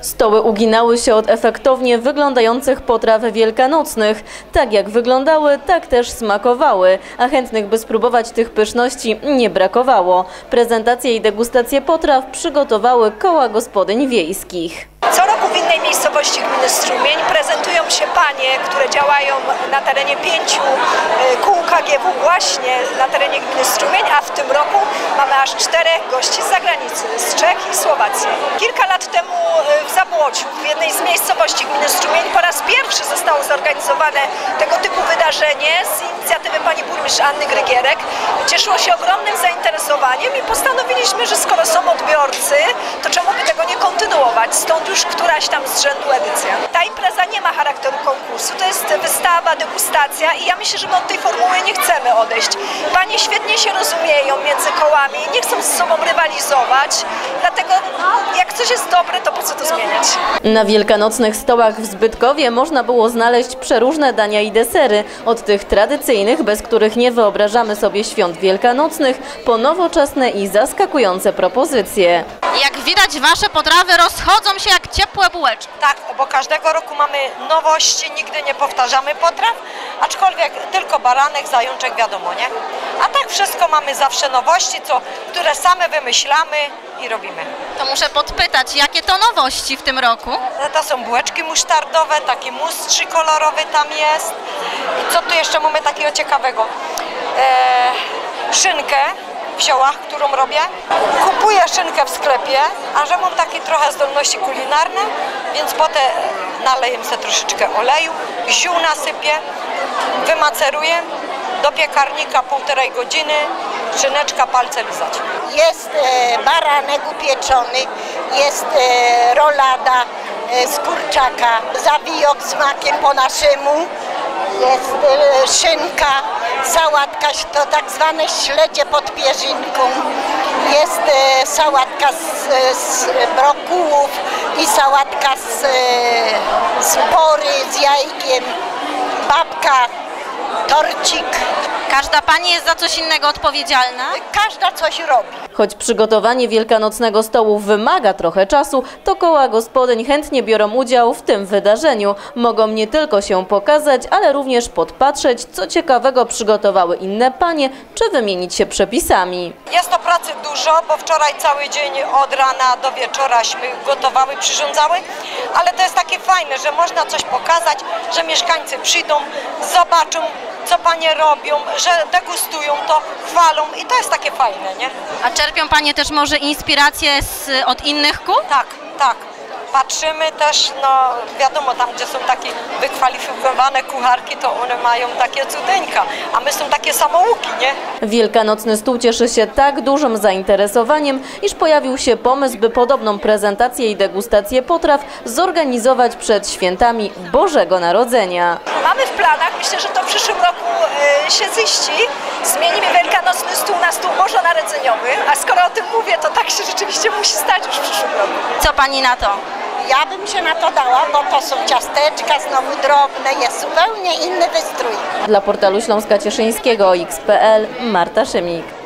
Stoły uginały się od efektownie wyglądających potraw wielkanocnych. Tak jak wyglądały, tak też smakowały, a chętnych, by spróbować tych pyszności nie brakowało. Prezentacje i degustacje potraw przygotowały koła gospodyń wiejskich. Co roku w innej miejscowości gminy Strumień prezentują się panie, które działają na terenie pięciu y, kół KGW właśnie na terenie gminy Strumień, a w tym roku mamy aż czterech gości z zagranicy, z Czech i Słowacji. Kilka lat y, w jednej z miejscowości gminy Strumień po raz pierwszy zostało zorganizowane tego typu wydarzenie z inicjatywy pani burmistrz Anny Grygierek. Cieszyło się ogromnym zainteresowaniem i postanowiliśmy, że skoro są odbiorcy, to czemu by tego nie kontynuować? Stąd już któraś tam z rzędu edycja. Ta impreza nie ma charakteru konkursu, to jest wystawa, degustacja i ja myślę, że my od tej formuły nie chcemy odejść. Panie świetnie się rozumieją między kołami, nie chcą z sobą rywalizować, dlatego coś jest dobre, to po co to zmieniać? Na wielkanocnych stołach w Zbytkowie można było znaleźć przeróżne dania i desery, od tych tradycyjnych, bez których nie wyobrażamy sobie świąt wielkanocnych, po nowoczesne i zaskakujące propozycje. Jak widać, wasze potrawy rozchodzą się jak ciepłe bułeczki. Tak, bo każdego roku mamy nowości, nigdy nie powtarzamy potraw, aczkolwiek tylko baranek, zajączek wiadomo, nie? A tak wszystko mamy zawsze nowości, co, które same wymyślamy i robimy. To muszę podpytać, jakie to nowości w tym roku? No To są bułeczki musztardowe, taki mus trzykolorowy tam jest. I co tu jeszcze mamy takiego ciekawego? E, szynkę w ziołach, którą robię. Kupuję szynkę w sklepie, a że mam takie trochę zdolności kulinarne, więc potem naleję sobie troszeczkę oleju, ziół nasypię, wymaceruję, do piekarnika półtorej godziny, szyneczka, palce lizać. Jest e, baranek upieczony, jest e, rolada e, z kurczaka, zawijok z makiem po naszemu, jest szynka, sałatka, to tak zwane śledzie pod pierzynką, jest sałatka z, z brokułów i sałatka z, e, z pory, z jajkiem, babka, torcik. Każda pani jest za coś innego odpowiedzialna? Każda coś robi. Choć przygotowanie wielkanocnego stołu wymaga trochę czasu, to koła gospodyń chętnie biorą udział w tym wydarzeniu. Mogą nie tylko się pokazać, ale również podpatrzeć, co ciekawego przygotowały inne panie, czy wymienić się przepisami. Jest to pracy dużo, bo wczoraj cały dzień od rana do wieczoraśmy gotowały, przyrządzały, ale to jest takie fajne, że można coś pokazać, że mieszkańcy przyjdą, zobaczą, co panie robią, że degustują to, chwalą i to jest takie fajne, nie? A czerpią panie też może inspiracje z, od innych kół? Tak, tak. Patrzymy też, no wiadomo, tam gdzie są takie wykwalifikowane kucharki, to one mają takie cudeńka, a my są takie samouki, nie? Wielkanocny stół cieszy się tak dużym zainteresowaniem, iż pojawił się pomysł, by podobną prezentację i degustację potraw zorganizować przed świętami Bożego Narodzenia. Mamy w planach, myślę, że to w przyszłym roku y, się ziści, zmienimy wielkanocny stół na stół bożonarodzeniowy, a skoro o tym mówię, to tak się rzeczywiście musi stać już w przyszłym roku. Co pani na to? Ja bym się na to dała, bo to są ciasteczka, znowu drobne, jest zupełnie inny wystrój. Dla portalu Śląska Cieszyńskiego XPL Marta Szymik.